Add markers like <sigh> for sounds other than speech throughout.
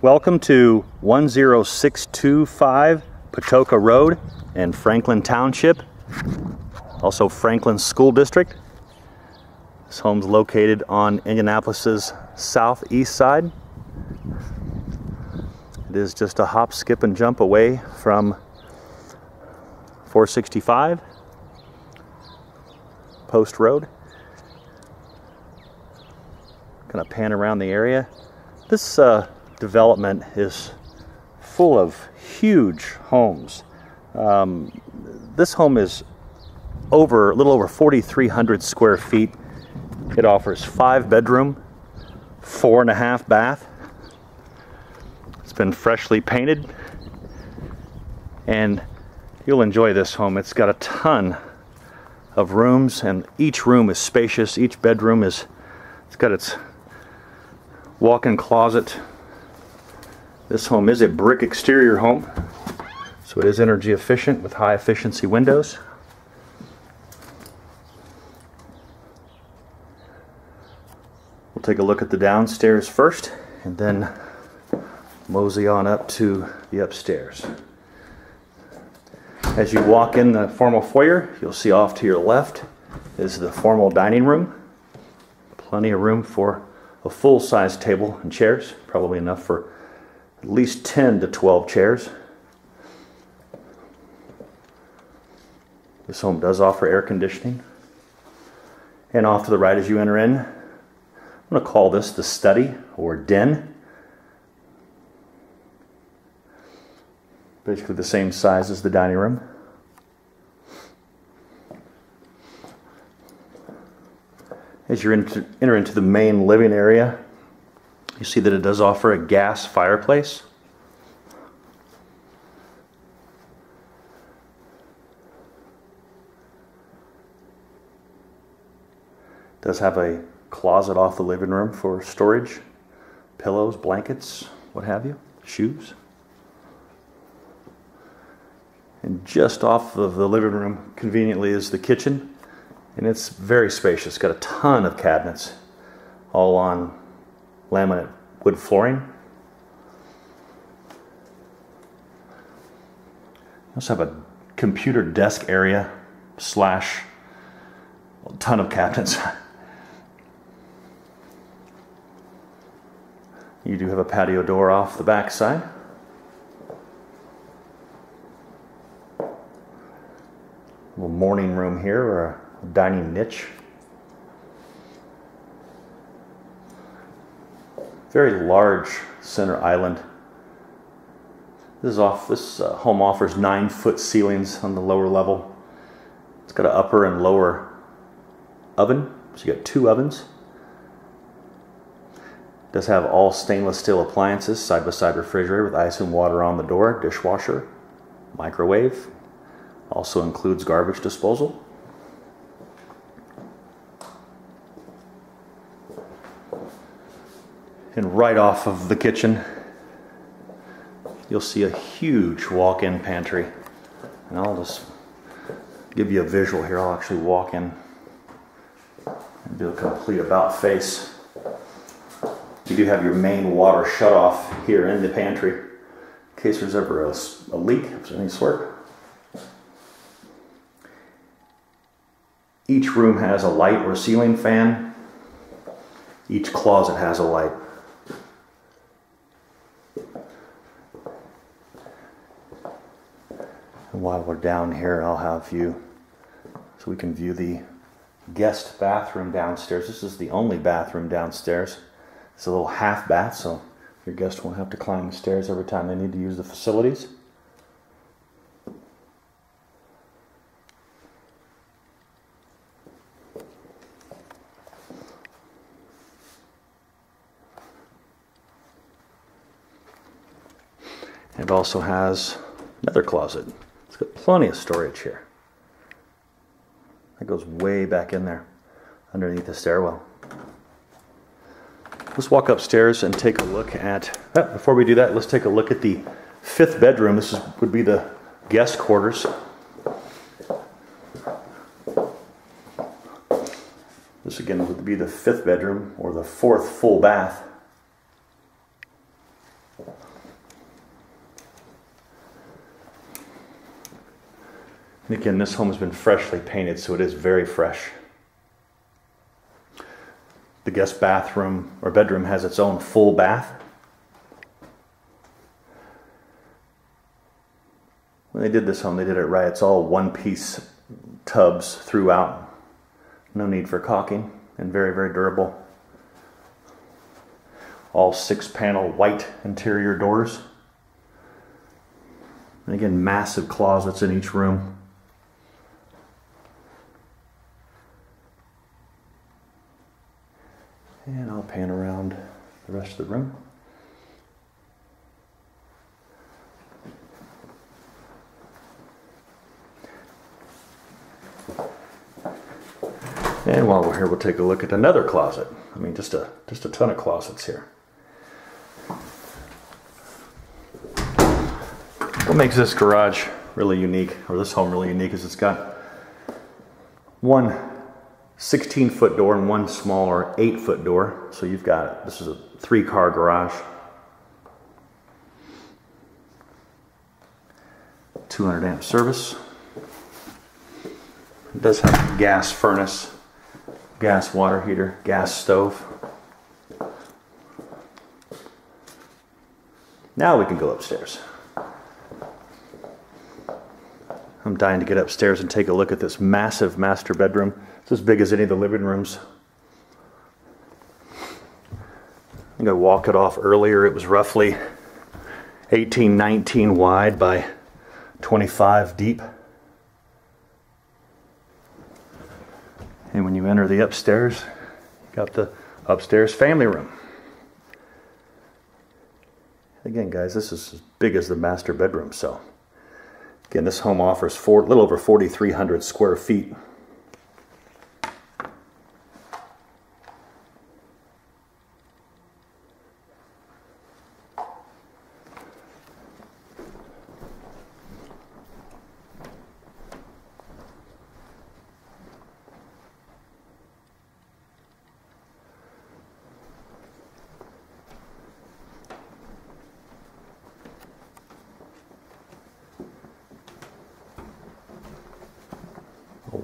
Welcome to 10625 Patoka Road in Franklin Township, also Franklin School District. This home's located on Indianapolis's southeast side. It is just a hop, skip, and jump away from 465 Post Road. Kind of pan around the area. This uh, development is full of huge homes. Um, this home is over a little over 4,300 square feet. It offers five bedroom, four and a half bath. It's been freshly painted, and you'll enjoy this home. It's got a ton of rooms, and each room is spacious. Each bedroom is it's got its walk-in closet. This home is a brick exterior home, so it is energy efficient with high efficiency windows. We'll take a look at the downstairs first and then mosey on up to the upstairs. As you walk in the formal foyer, you'll see off to your left is the formal dining room. Plenty of room for a full-size table and chairs, probably enough for at least 10 to 12 chairs. This home does offer air conditioning. And off to the right as you enter in, I'm going to call this the study or den. Basically the same size as the dining room. As you enter into the main living area, you see that it does offer a gas fireplace. Does have a closet off the living room for storage, pillows, blankets, what have you, shoes. And just off of the living room, conveniently, is the kitchen. And it's very spacious. Got a ton of cabinets, all on laminate wood flooring. You also have a computer desk area slash a ton of cabinets. <laughs> You do have a patio door off the back side. little morning room here or a dining niche. Very large center island. This is off. This uh, home offers nine foot ceilings on the lower level. It's got an upper and lower oven, so you got two ovens. It does have all stainless steel appliances, side by side refrigerator with ice and water on the door, dishwasher, microwave, also includes garbage disposal. And right off of the kitchen, you'll see a huge walk-in pantry. And I'll just give you a visual here. I'll actually walk in and do a complete about face. You do have your main water shut off here in the pantry in case there's ever a, a leak of any sort. Each room has a light or ceiling fan. Each closet has a light. And while we're down here, I'll have you, so we can view the guest bathroom downstairs. This is the only bathroom downstairs. It's a little half bath, so your guest won't have to climb the stairs every time they need to use the facilities. It also has another closet. Plenty of storage here. That goes way back in there, underneath the stairwell. Let's walk upstairs and take a look at, oh, before we do that, let's take a look at the fifth bedroom. This is, would be the guest quarters. This again would be the fifth bedroom or the fourth full bath. And again, this home has been freshly painted, so it is very fresh. The guest bathroom or bedroom has its own full bath. When they did this home, they did it right. It's all one piece tubs throughout. No need for caulking and very, very durable. All six panel white interior doors. And again, massive closets in each room. And I'll pan around the rest of the room. And while we're here, we'll take a look at another closet. I mean, just a just a ton of closets here. What makes this garage really unique, or this home really unique, is it's got one 16 foot door and one smaller 8 foot door. So you've got this is a three car garage. 200 amp service. It does have a gas furnace, gas water heater, gas stove. Now we can go upstairs. I'm dying to get upstairs and take a look at this massive master bedroom. It's as big as any of the living rooms. I think I walked it off earlier. It was roughly 18, 19 wide by 25 deep. And when you enter the upstairs, you got the upstairs family room. Again, guys, this is as big as the master bedroom, so again, this home offers a little over 4,300 square feet.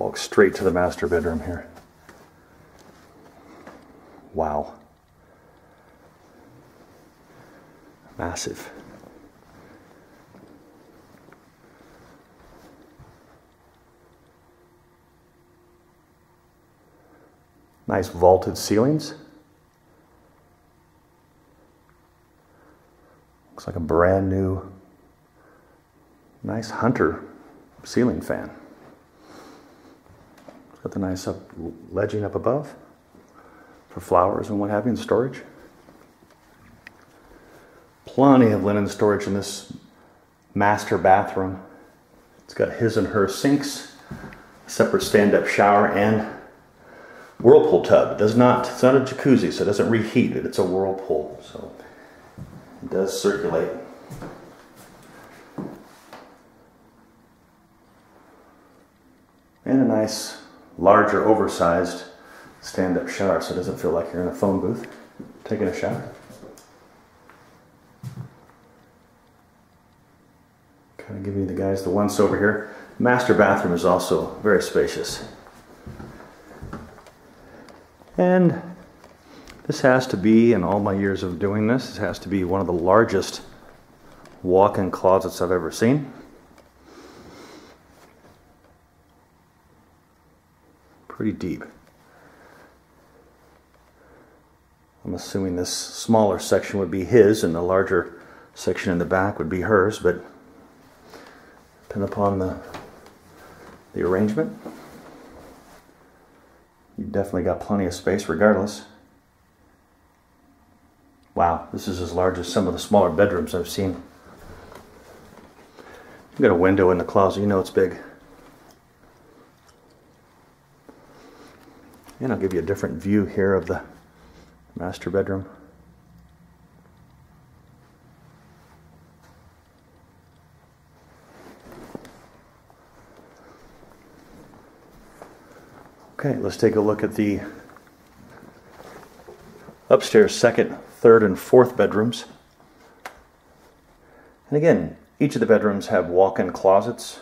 Walk straight to the master bedroom here. Wow. Massive. Nice vaulted ceilings. Looks like a brand new, nice Hunter ceiling fan. Got the nice up ledging up above for flowers and what have you, in storage. Plenty of linen storage in this master bathroom. It's got his and her sinks, separate stand-up shower, and whirlpool tub. It does not. It's not a jacuzzi, so it doesn't reheat it. It's a whirlpool, so it does circulate. And a nice larger, oversized stand up shower so it doesn't feel like you're in a phone booth taking a shower. Kind of giving you the guys the once over here. Master bathroom is also very spacious. And this has to be, in all my years of doing this, this has to be one of the largest walk in closets I've ever seen. Pretty deep. I'm assuming this smaller section would be his and the larger section in the back would be hers, but depend upon the, the arrangement. You definitely got plenty of space regardless. Wow, this is as large as some of the smaller bedrooms I've seen. You got a window in the closet, you know it's big. And I'll give you a different view here of the master bedroom. Okay, let's take a look at the upstairs second, third, and fourth bedrooms. And again, each of the bedrooms have walk-in closets.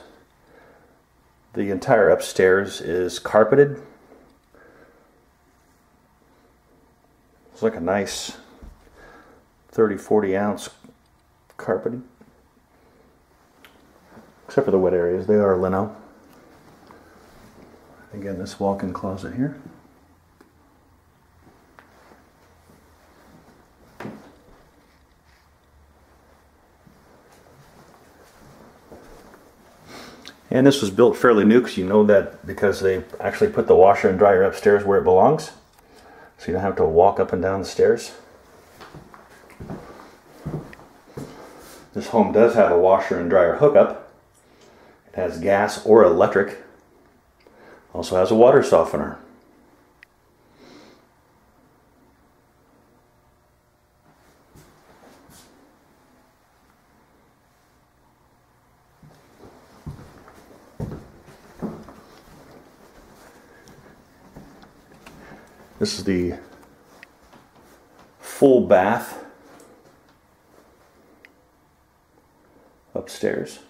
The entire upstairs is carpeted. It's like a nice 30, 40 ounce carpeting. Except for the wet areas, they are lino. Again, this walk-in closet here. And this was built fairly new because you know that because they actually put the washer and dryer upstairs where it belongs. You don't have to walk up and down the stairs. This home does have a washer and dryer hookup. It has gas or electric. Also has a water softener. This is the full bath upstairs.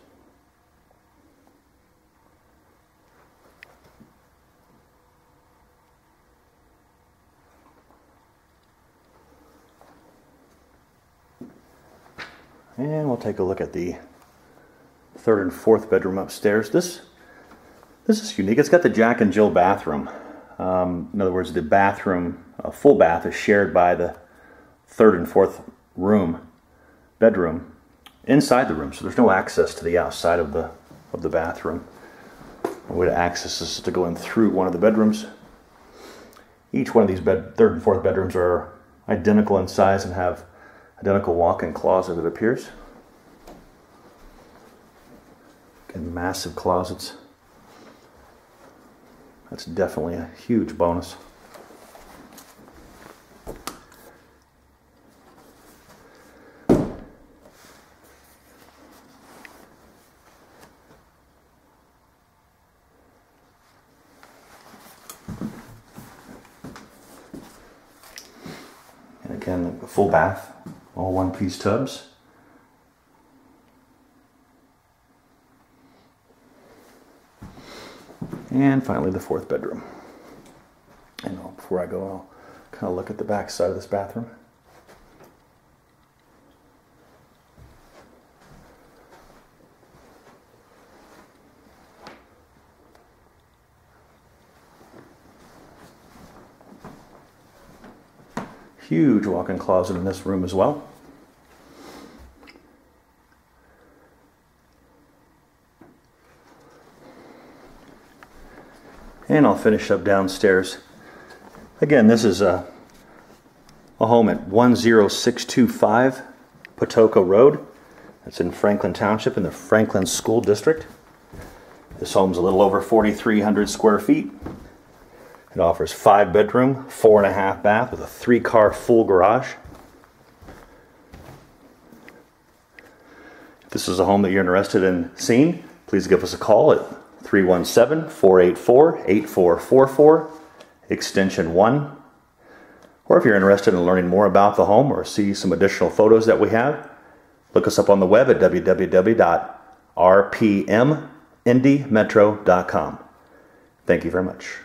And we'll take a look at the third and fourth bedroom upstairs. This this is unique. It's got the Jack and Jill bathroom. Um, in other words, the bathroom, a full bath, is shared by the third and fourth room, bedroom, inside the room. So there's no access to the outside of the of the bathroom. The way to access is to go in through one of the bedrooms. Each one of these bed, third and fourth bedrooms are identical in size and have identical walk-in closet. It appears. Again, massive closets. That's definitely a huge bonus. And again, a full bath, all one piece tubs. And finally, the fourth bedroom. And before I go, I'll kind of look at the back side of this bathroom. Huge walk-in closet in this room as well. And I'll finish up downstairs. Again, this is a, a home at 10625 Patoka Road. It's in Franklin Township in the Franklin School District. This home's a little over 4,300 square feet. It offers five bedroom, four and a half bath with a three car full garage. If this is a home that you're interested in seeing, please give us a call at 317 484 8444, extension 1. Or if you're interested in learning more about the home or see some additional photos that we have, look us up on the web at www.rpmindymetro.com. Thank you very much.